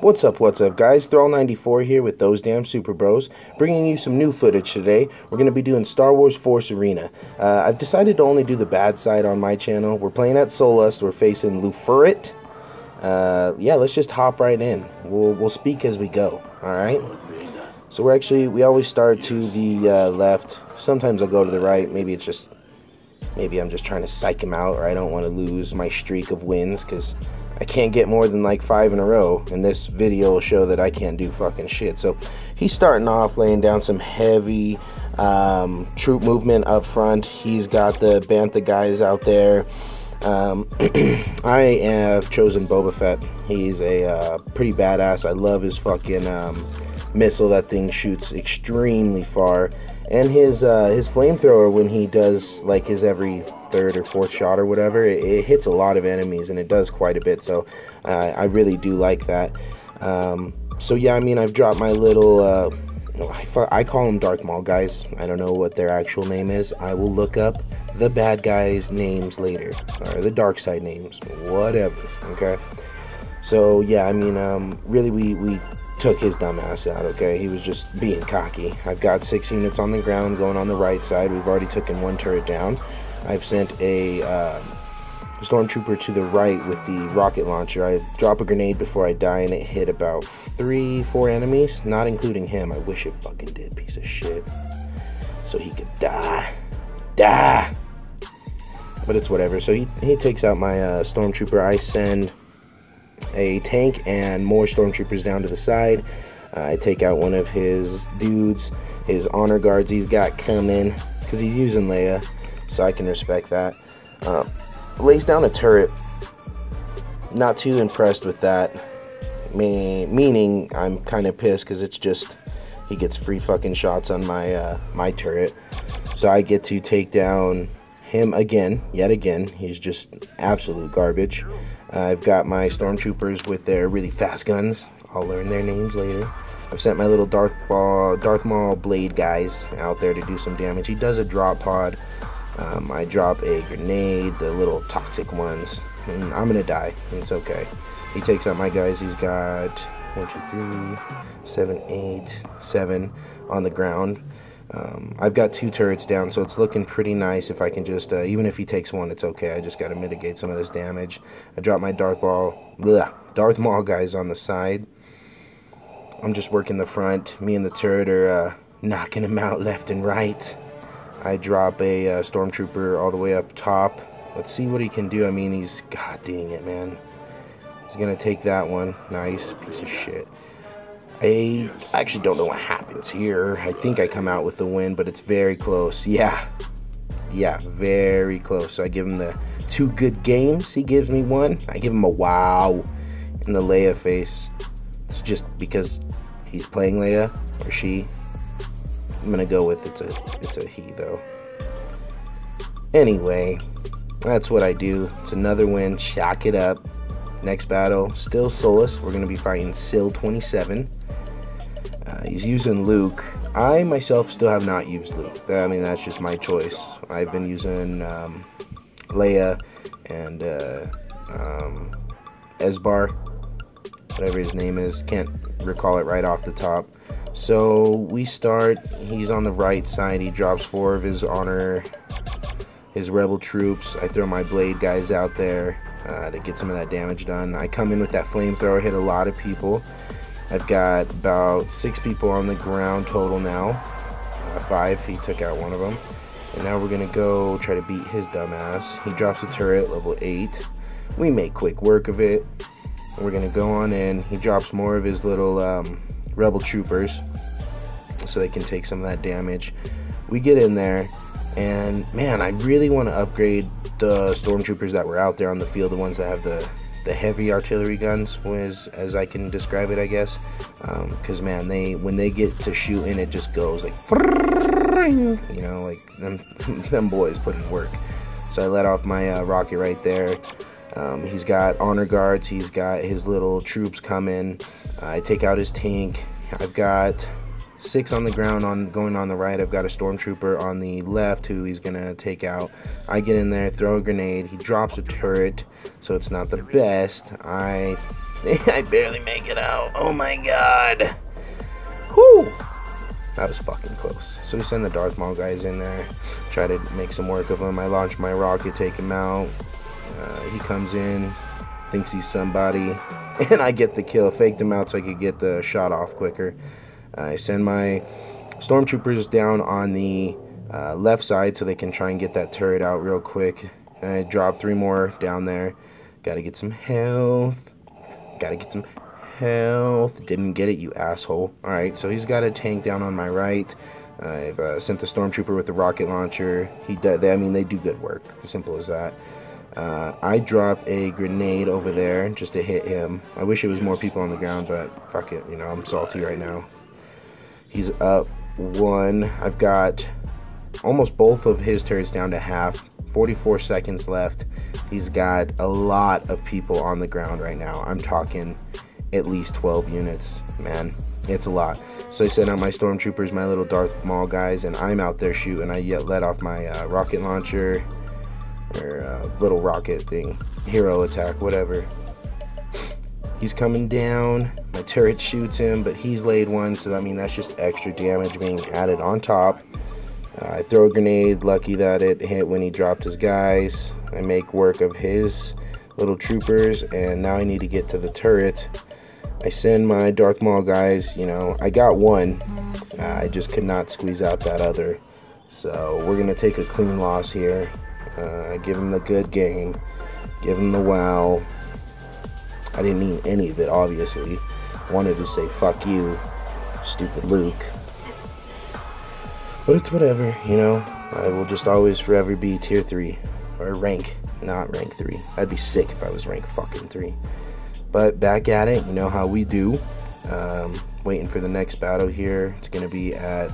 What's up, what's up, guys? Thrall94 here with Those Damn Super Bros, bringing you some new footage today. We're going to be doing Star Wars Force Arena. Uh, I've decided to only do the bad side on my channel. We're playing at Sullust. We're facing Lufurit. Uh, yeah, let's just hop right in. We'll, we'll speak as we go, alright? So we're actually, we always start to the uh, left. Sometimes I'll go to the right. Maybe it's just, maybe I'm just trying to psych him out or I don't want to lose my streak of wins because I can't get more than like five in a row, and this video will show that I can't do fucking shit. So he's starting off laying down some heavy um, troop movement up front. He's got the Bantha guys out there. Um, I have chosen Boba Fett. He's a uh, pretty badass. I love his fucking um, missile. That thing shoots extremely far and his uh, his flamethrower when he does like his every third or fourth shot or whatever it, it hits a lot of enemies and it does quite a bit so uh, I really do like that. Um, so yeah I mean I've dropped my little uh, I, I call them Darth Maul guys. I don't know what their actual name is. I will look up the bad guys names later or the dark side names whatever okay? So yeah I mean um, really we we took his dumb ass out, okay? He was just being cocky. I've got six units on the ground going on the right side. We've already taken one turret down. I've sent a uh, stormtrooper to the right with the rocket launcher. I drop a grenade before I die and it hit about three, four enemies, not including him. I wish it fucking did, piece of shit. So he could die. Die! But it's whatever. So he, he takes out my uh, stormtrooper. I send a tank and more stormtroopers down to the side. Uh, I take out one of his dudes, his honor guards he's got coming, because he's using Leia, so I can respect that. Uh, lays down a turret. Not too impressed with that. Me meaning I'm kind of pissed because it's just he gets free fucking shots on my uh, my turret. So I get to take down him again, yet again. He's just absolute garbage. Uh, I've got my stormtroopers with their really fast guns. I'll learn their names later. I've sent my little Darth, Ball, Darth Maul blade guys out there to do some damage. He does a drop pod. Um, I drop a grenade, the little toxic ones. I'm gonna die. It's okay. He takes out my guys. He's got one, two, three, seven, eight, seven on the ground. Um, I've got two turrets down, so it's looking pretty nice. If I can just, uh, even if he takes one, it's okay. I just got to mitigate some of this damage. I drop my Darth Ball, bleh, Darth Maul guys on the side. I'm just working the front. Me and the turret are uh, knocking him out left and right. I drop a uh, Stormtrooper all the way up top. Let's see what he can do. I mean, he's, god dang it, man. He's going to take that one. Nice piece of shit. I actually don't know what happens here. I think I come out with the win, but it's very close. Yeah. Yeah, very close. So I give him the two good games. He gives me one. I give him a wow in the Leia face. It's just because he's playing Leia or she. I'm gonna go with it's a it's a he though. Anyway, that's what I do. It's another win. Shock it up. Next battle, still Sullust. We're gonna be fighting Sil 27. He's using Luke. I myself still have not used Luke. I mean, that's just my choice. I've been using um, Leia and uh, um, Esbar, whatever his name is. Can't recall it right off the top. So we start. He's on the right side. He drops four of his honor, his rebel troops. I throw my blade guys out there uh, to get some of that damage done. I come in with that flamethrower, hit a lot of people. I've got about six people on the ground total now. Uh, five, he took out one of them. And now we're gonna go try to beat his dumbass. He drops a turret, level eight. We make quick work of it. We're gonna go on in. He drops more of his little um, rebel troopers so they can take some of that damage. We get in there, and man, I really want to upgrade the stormtroopers that were out there on the field, the ones that have the the heavy artillery guns was as I can describe it I guess. Because um, man they when they get to shooting it just goes like you know like them, them boys put in work. So I let off my uh, rocket right there. Um, he's got honor guards. He's got his little troops coming. Uh, I take out his tank. I've got six on the ground on going on the right. I've got a stormtrooper on the left who he's gonna take out. I get in there, throw a grenade. He drops a turret, so it's not the best. I I barely make it out. Oh my god. Whew. That was fucking close. So we send the Darth Maul guys in there, try to make some work of him. I launch my rocket, take him out. Uh, he comes in, thinks he's somebody, and I get the kill. Faked him out so I could get the shot off quicker. I send my stormtroopers down on the uh, left side so they can try and get that turret out real quick. I drop three more down there. Gotta get some health. Gotta get some health. Didn't get it, you asshole. Alright, so he's got a tank down on my right. I've uh, sent the stormtrooper with the rocket launcher. He does. I mean, they do good work. Simple as that. Uh, I drop a grenade over there just to hit him. I wish it was more people on the ground, but fuck it. You know, I'm salty right now. He's up one. I've got almost both of his turrets down to half. 44 seconds left. He's got a lot of people on the ground right now. I'm talking at least 12 units, man. It's a lot. So I sent out my stormtroopers, my little Darth Maul guys, and I'm out there shooting. I yet let off my uh, rocket launcher or uh, little rocket thing, hero attack, whatever. He's coming down. My turret shoots him, but he's laid one, so I mean that's just extra damage being added on top. Uh, I throw a grenade, lucky that it hit when he dropped his guys. I make work of his little troopers, and now I need to get to the turret. I send my Darth Maul guys, you know, I got one. Uh, I just could not squeeze out that other. So we're going to take a clean loss here. Uh, give him the good game. Give him the wow. I didn't mean any of it, obviously. Wanted to say, fuck you, stupid Luke. But it's whatever, you know. I will just always forever be tier 3. Or rank, not rank 3. I'd be sick if I was rank fucking 3. But back at it, you know how we do. Um, waiting for the next battle here. It's going to be at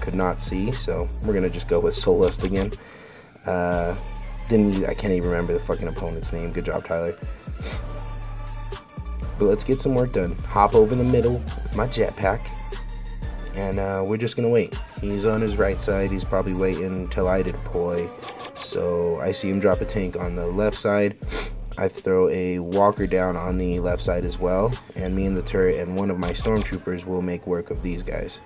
Could Not See, so we're going to just go with Sullust again. Uh, didn't I can't even remember the fucking opponent's name. Good job, Tyler. But let's get some work done. Hop over the middle with my jetpack. And uh, we're just going to wait. He's on his right side. He's probably waiting until I deploy. So I see him drop a tank on the left side. I throw a walker down on the left side as well, and me and the turret and one of my stormtroopers will make work of these guys.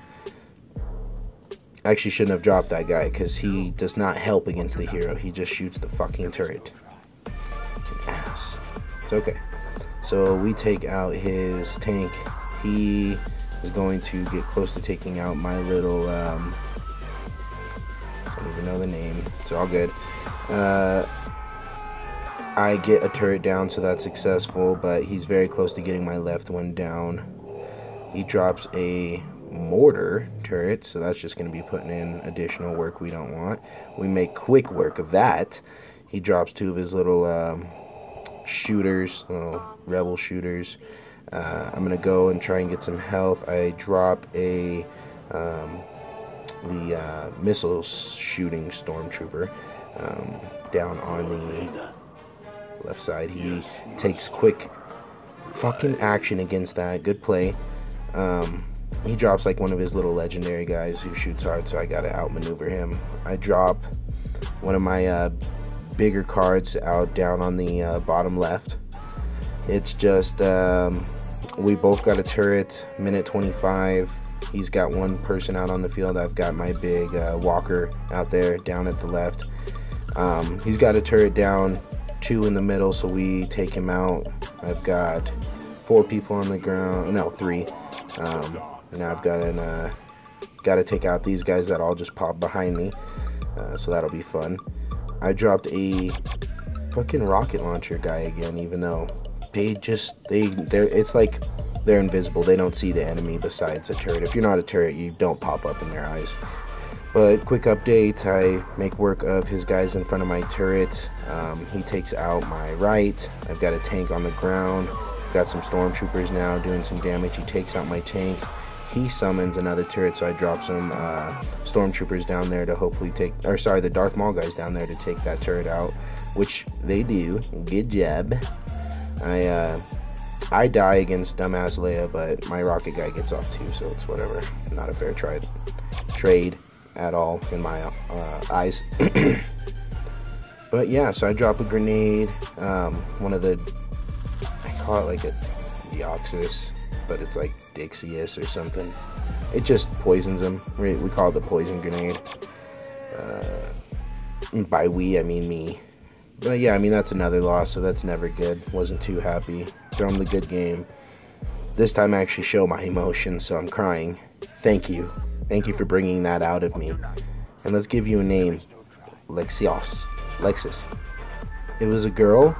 Actually shouldn't have dropped that guy because he does not help against the hero. He just shoots the fucking turret. Ass. It's okay. So we take out his tank. He is going to get close to taking out my little, um, I don't even know the name. It's all good. Uh, I get a turret down, so that's successful, but he's very close to getting my left one down. He drops a mortar turret, so that's just going to be putting in additional work we don't want. We make quick work of that. He drops two of his little um, shooters, little rebel shooters. Uh, I'm to go and try and get some health. I drop a um, the uh, missile shooting stormtrooper um, down on the left side. He takes quick fucking action against that. Good play. Um, he drops like one of his little legendary guys who shoots hard, so I gotta outmaneuver him. I drop one of my uh, bigger cards out down on the uh, bottom left. It's just um, we both got a turret. Minute 25. He's got one person out on the field. I've got my big uh, walker out there down at the left. Um, he's got a turret down two in the middle, so we take him out. I've got four people on the ground, no, three. Um, now I've got an, uh, got to take out these guys that all just pop behind me, uh, so that'll be fun. I dropped a fucking rocket launcher guy again, even though they just they they're it's like they're invisible. They don't see the enemy besides a turret. If you're not a turret, you don't pop up in their eyes. But quick update, I make work of his guys in front of my turret. Um, he takes out my right. I've got a tank on the ground. Got some stormtroopers now doing some damage. He takes out my tank. He summons another turret, so I drop some uh, stormtroopers down there to hopefully take, or sorry, the Darth Maul guys down there to take that turret out, which they do. Good job. I uh, I die against dumbass Leia, but my rocket guy gets off too, so it's whatever. Not a fair trade. Trade at all in my uh, eyes. but yeah, so I drop a grenade. Um, one of the, I call it like a Deoxys, but it's like Dixius or something. It just poisons them. We call it the poison grenade. Uh, by we, I mean me. But yeah, I mean, that's another loss, so that's never good. Wasn't too happy. Throw the good game. This time I actually show my emotion, so I'm crying. Thank you. Thank you for bringing that out of me. And let's give you a name. Lexios. Lexus. It was a girl.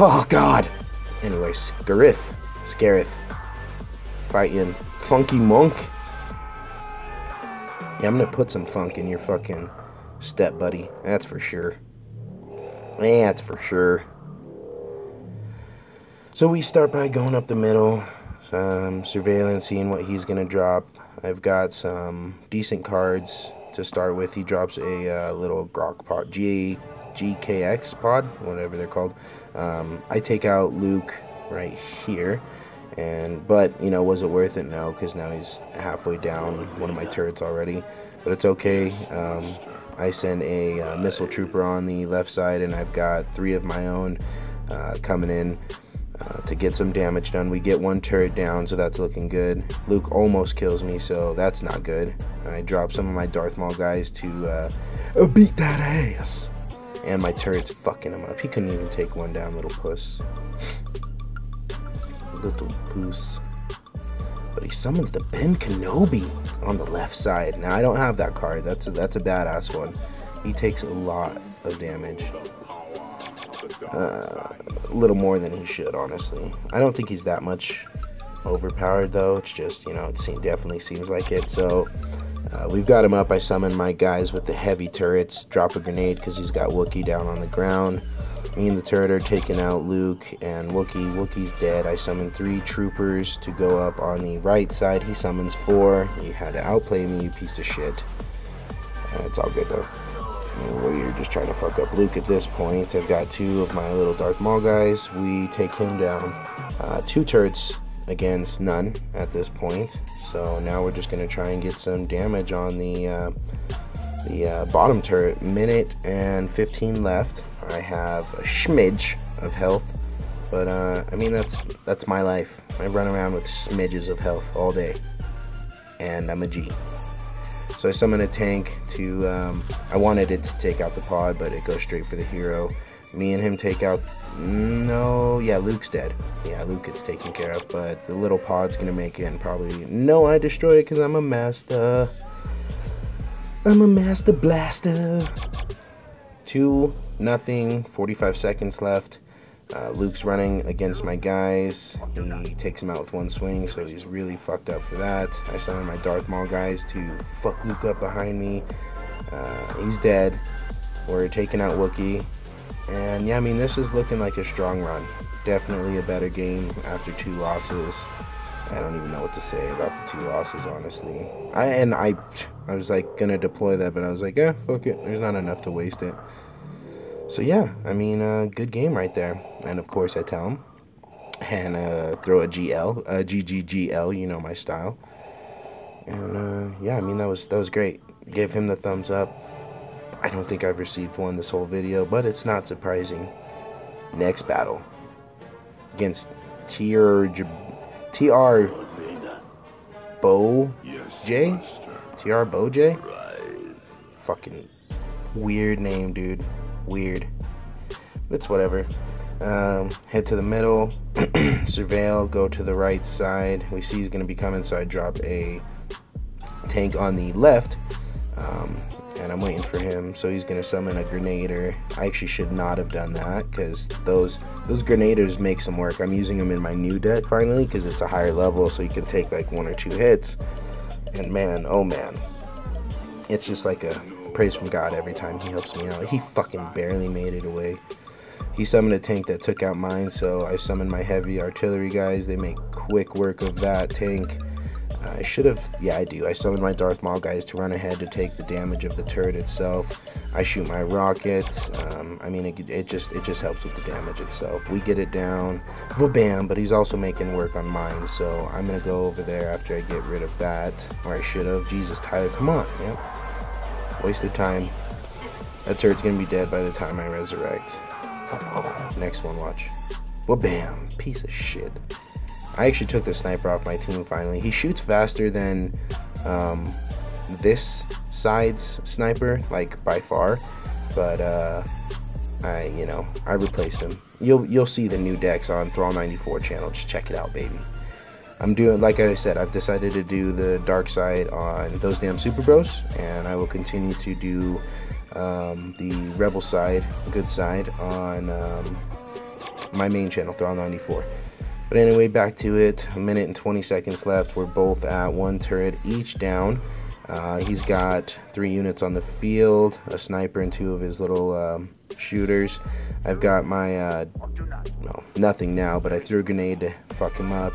Oh god! Anyway, Scarif. Scarif. Fighting Funky Monk. Yeah, I'm gonna put some funk in your fucking step, buddy. That's for sure. That's for sure. So we start by going up the middle, um, surveillance, seeing what he's gonna drop. I've got some decent cards to start with. He drops a uh, little Grok pod, G GKX pod, whatever they're called. Um, I take out Luke right here. And but you know was it worth it? No because now he's halfway down one of my turrets already. But it's okay. Um, I send a uh, missile trooper on the left side and I've got three of my own uh, coming in uh, to get some damage done. We get one turret down so that's looking good. Luke almost kills me so that's not good. I drop some of my Darth Maul guys to uh, beat that ass and my turret's fucking him up he couldn't even take one down little puss little goose. But he summons the Ben Kenobi on the left side. Now I don't have that card. That's a, that's a badass one. He takes a lot of damage. Uh, a little more than he should, honestly. I don't think he's that much overpowered though. It's just you know it definitely seems like it. So. Uh, we've got him up. I summon my guys with the heavy turrets. Drop a grenade because he's got Wookie down on the ground. Me and the turret are taking out Luke and Wookie. Wookie's dead. I summon three troopers to go up on the right side. He summons four. You had to outplay me, you piece of shit. Uh, it's all good though. We're just trying to fuck up Luke at this point. I've got two of my little Darth Maul guys. We take him down. Uh, two turrets against none at this point. So now we're just going to try and get some damage on the uh, the uh, bottom turret. Minute and 15 left. I have a smidge of health, but uh, I mean that's that's my life. I run around with smidges of health all day, and I'm a G. So I summon a tank to. Um, I wanted it to take out the pod, but it goes straight for the hero. Me and him take out. No, yeah, Luke's dead. Yeah, Luke gets taken care of, but the little pod's gonna make it and probably. No, I destroy it because I'm a master. I'm a master blaster. Two, nothing, 45 seconds left. Uh, Luke's running against my guys. He takes him out with one swing, so he's really fucked up for that. I summon my Darth Maul guys to fuck Luke up behind me. Uh, he's dead. We're taking out Wookie. And yeah, I mean, this is looking like a strong run. Definitely a better game after two losses. I don't even know what to say about the two losses, honestly. I and I, I was like gonna deploy that, but I was like, yeah, fuck it. There's not enough to waste it. So yeah, I mean, uh, good game right there. And of course, I tell him and uh, throw a GL, a GGGL. You know my style. And uh, yeah, I mean that was that was great. Give him the thumbs up. I don't think I've received one this whole video, but it's not surprising. Next battle against Tier. TR Bo J? TR Bo J? Fucking weird name, dude. Weird. But it's whatever. Um, head to the middle, surveil, go to the right side. We see he's going to be coming, so I drop a tank on the left. Um, and I'm waiting for him. So he's gonna summon a Grenader. I actually should not have done that because those those Grenaders make some work. I'm using them in my new deck finally because it's a higher level, so you can take like one or two hits. And man, oh man, it's just like a praise from God every time he helps me out. He fucking barely made it away. He summoned a tank that took out mine, so I summoned my heavy artillery guys. They make quick work of that tank. I should have, yeah, I do. I summoned my Darth Maul guys to run ahead to take the damage of the turret itself. I shoot my rocket. Um, I mean, it, it, just it just helps with the damage itself. We get it down, bam! But he's also making work on mine, so I'm gonna go over there after I get rid of that, or I should have. Jesus, Tyler, come on, man! Wasted time. That turret's gonna be dead by the time I resurrect. Next one, watch. Bam, piece of shit. I actually took the sniper off my team finally. He shoots faster than um, this side's sniper, like by far. But uh, I, you know, I replaced him. You'll you'll see the new decks on Thrall 94 channel. Just check it out, baby. I'm doing, like I said, I've decided to do the dark side on those damn Super Bros, and I will continue to do um, the Rebel side, good side, on um, my main channel, Thrall 94. But anyway, back to it. A minute and 20 seconds left. We're both at one turret each down. Uh, he's got three units on the field, a sniper and two of his little um, shooters. I've got my, uh, no, nothing now, but I threw a grenade to fuck him up.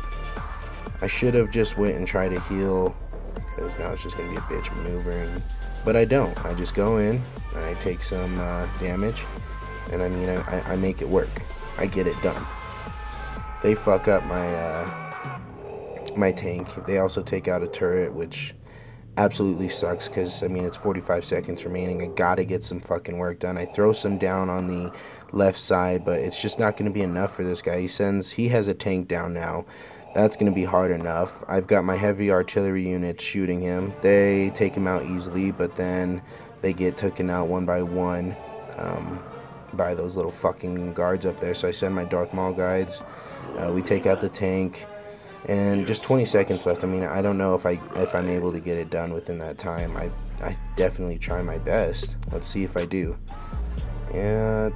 I should have just went and tried to heal, because now it's just going to be a bitch maneuver. And, but I don't. I just go in, I take some uh, damage, and I mean, I, I make it work. I get it done. They fuck up my, uh, my tank. They also take out a turret, which absolutely sucks because I mean it's 45 seconds remaining. I gotta get some fucking work done. I throw some down on the left side, but it's just not gonna be enough for this guy. He sends he has a tank down now. That's gonna be hard enough. I've got my heavy artillery units shooting him. They take him out easily, but then they get taken out one by one um, by those little fucking guards up there. So I send my Darth Maul guides. Uh, we take out the tank and just 20 seconds left. I mean, I don't know if I if I'm able to get it done within that time. I I definitely try my best. Let's see if I do. Yeah,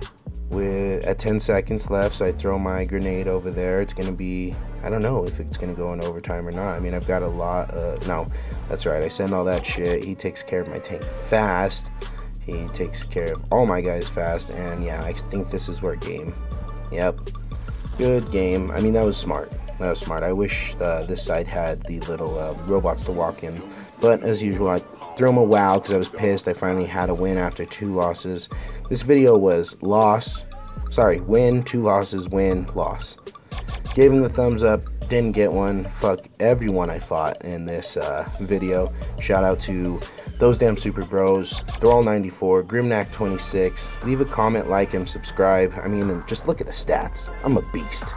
with at 10 seconds left, so I throw my grenade over there. It's gonna be I don't know if it's gonna go in overtime or not. I mean, I've got a lot. Uh, no, that's right. I send all that shit. He takes care of my tank fast. He takes care of all my guys fast, and yeah, I think this is where game. Yep, good game. I mean, that was smart. That was smart. I wish uh, this side had the little uh, robots to walk in. But as usual, I threw him a wow because I was pissed. I finally had a win after two losses. This video was loss. Sorry, win, two losses, win, loss. Gave him the thumbs up. Didn't get one. Fuck everyone I fought in this uh, video. Shout out to those damn super bros. Thrall 94, Grimnack 26. Leave a comment, like, and subscribe. I mean, just look at the stats. I'm a beast.